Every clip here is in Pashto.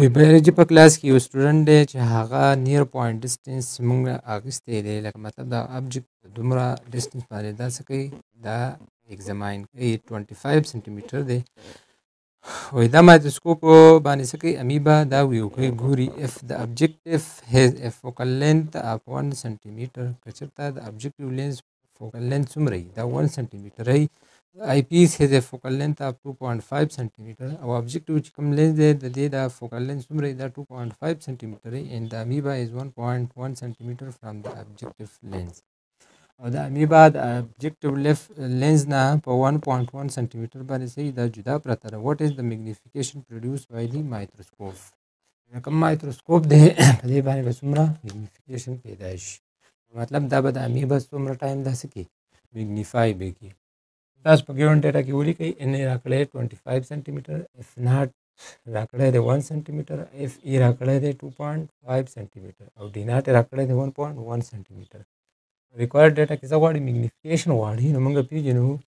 وی بهر چې په کلاس کې یو سټوډنټ دی چې هغه نیر پوینټ ډیسټنس موږ اخیستی دی لکه مطلب دا ابجیکټ دومره ډیسټنس باندې دا څه کوي دا ایگزاماین کوي 25 سانتي متر دی وای دا مایکروسکوپ باندې څه کوي امیبا دا ویو کوي ګوري اف د ابجیکټیو هیز ا فوکل لینث اف 1 سانتي متر کچرته د ابجیکټیو لینث فوکل لینت څومره وي دا 1 سانتي میټر وي آی پیس هیز ا فوکل لینت اف 2.5 سانتي میټر او ابجیکټیو چې کوم لینز دی د دې دا فوکل لینت څومره وي دا 2.5 سانتي میټر وي ان دا امیبا از 1.1 سانتي میټر فرام د ابجیکټیو لینز او دا امیبا د ابجیکټیو لیف لینز نه په 1.1 سانتي میټر باندې سي دا جدا پرته ده واټ از د میګنیفیکیشن پروډوس بای دی مایکروسکوپ کوم مایکروسکوپ دی په دې باندې به څومره میګنیفیکیشن پیدا شي مطلب دا به د امیبا څومره ټایم داسې کې میګنیفای به کې تاسو په ګیون ډیټا کې ولیکئ ان ای راکړی 25 سانتي متر اف ناټ راکړی دی 1 سانتي متر اف ای راکړی دی 2.5 سانتي متر او ډي ناټ راکړی دی 1.1 سانتي متر ریکوایرډ ډیټا کې څه غواړي میګنیفیکیشن غواړي نو موږ پیژنو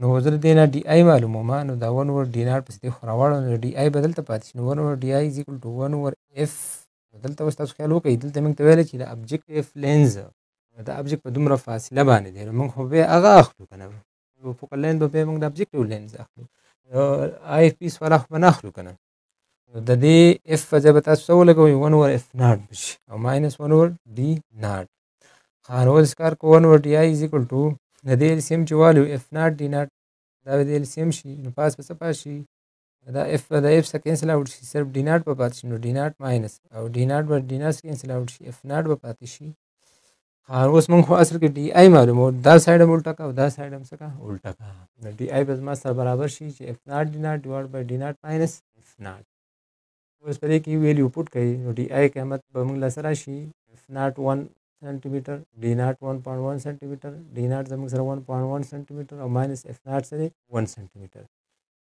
نو زه د دې نه ډي آی معلوموم نو دا ون اوور ډي ناټ پسې دې خو راوړم نو ډي آی به دلته پاتې شي نو ون اوور ډي آی از ایکول ټو ون اوور اف نو دلته اوس تاسو خیال وکړئ دلته موږ ته ویل چې د ابجیکټ اف لینز نو دا ابجیکټ په دومره فاصله باندې دی نو موږ خو بیا هغه اخلو که نه نو فوکل لینز به بیا موږ د ابجیکټیو لینز اخلو نو آی اف پیس والا خو به نه اخلو که نه نو د دې اف په ځای به تاسو څه ولګوئ ون اوور اف ناټ به شي او ماینس ون اوور ډي ناټ ښه نو اوس کار کوو ون اوور ډي آی از ایکول ټو د دې السیم چې والو اف ناټ ډي ناټ دا به د السیم شي نو پاس به څه پاس شي دا اف به د اف څخه کینسل اوټ شي صرف ډي ناټ به پاتې شي نو ډي ناټ ماینس او ډي ناټ به ډي ناټ کینسل اوټ شي اف ناټ به پاتې شي اوس مونږ خو اصل کې ډي آی معلومو دا سایډ هم الټا کا او دا سایډ هم سکا الټا کا نو ډي آی به زما سره برابر شي چې اف ناټ ډي ناټ ډیوایډ بای ډي ناټ ماینس اف ناټ اوس په دې کې ویلیو پټ کړئ نو ډي آی قیمت به مونږ له سره شي اف ناټ 1 سانتي متر ډي ناټ 1.1 سانتي متر ډي ناټ زموږ سره 1.1 سانتي متر او ماینس اف ناټ سره 1 سانتي متر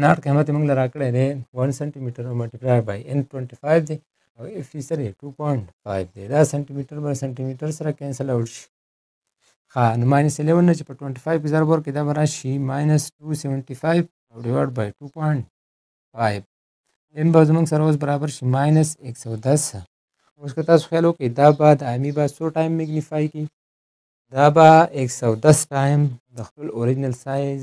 ناټ قیمت موږ لرا کړی دی 1 سانتي متر ملټي پلای بای ان 25 دی او اف یې سره 2.5 دی دا سانتي متر بر سانتي متر سره کینسل اوټ شي ها نو ماینس 11 نه چې په 25 کې ضرب ورکړي دا به راشي ماینس 275 او ډیوایډ بای 2.5 ان به زموږ سره اوس برابر شي ماینس 110 اوس که تاسو خیال وکړئ دا به د امی به څو ټایم میګنیفای کی دا به 110 ټایم د خپل اوریجنل سایز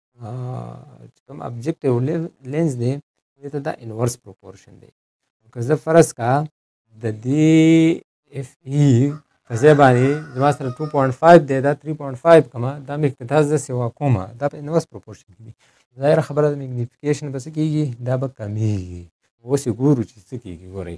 چې کوم ابجیکټیو لینز دی دې ته دا انورس پروپورشن دی که زه فرض کا د دې اف ای په ځای باندې زما سره 2.5 دی دا 3.5 کما دا مې اقتداس د سیوا کومه دا په انورس پروپورشن کې دي ظاهر خبره د میګنیفیکیشن بس کېږي دا به کمیږي اوس ګورو چې څه کېږي ګورئ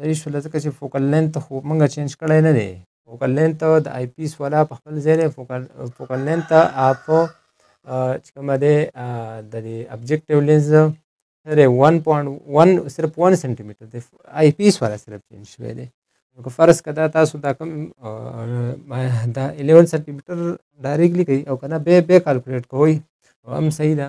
لري شول ځکه چې فوکل لینت خو موږ چینج کړی نه دی فوکل لینت د آی پیس ولا په خپل ځای دی فوکل فوکل لینت اپ چې کوم دی د دې ابجیکټیو لینز سره 1.1 صرف 1 سانتي متر دی آی پیس ولا صرف چینج شوی دی نو فرض کدا تاسو دا کوم دا 11 سانتي متر ډایرکټلی کوي او کنه به به کیلکولیټ کوي هم صحیح ده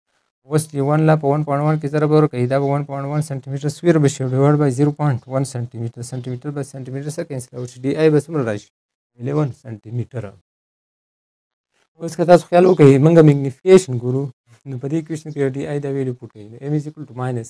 اوس دی 1 لا په 1.1 کې ضرب ورکړي دا به 1.1 سانتي متر سویر به شي ډیوایډ بای 0.1 سانتي متر سانتي متر به سانتي متر سره کینسل او شي ډي آی به څومره راشي 11 سانتي متر اوس که تاسو خیال وکړئ موږ میګنیفیکیشن ګورو نو په دې کوېشن کې ډي آی دا ویلو پټ کړئ ایم از ایکوال ټو ماینس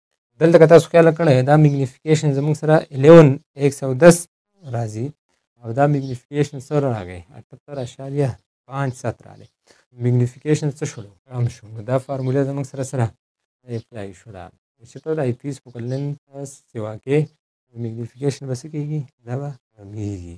دلته که تاسو خیال کړئ دا میګنیفیکیشن زموږ سره 11 110 راځي او دا میګنیفیکیشن سره راغی 78.57 راغی میګنیفیکیشن څه شول کم شو دا فارموله زموږ سره سره اپلای شو دا چې ټول آی پیس په کلن سیوا کې میګنیفیکیشن بس کېږي دا به کمیږي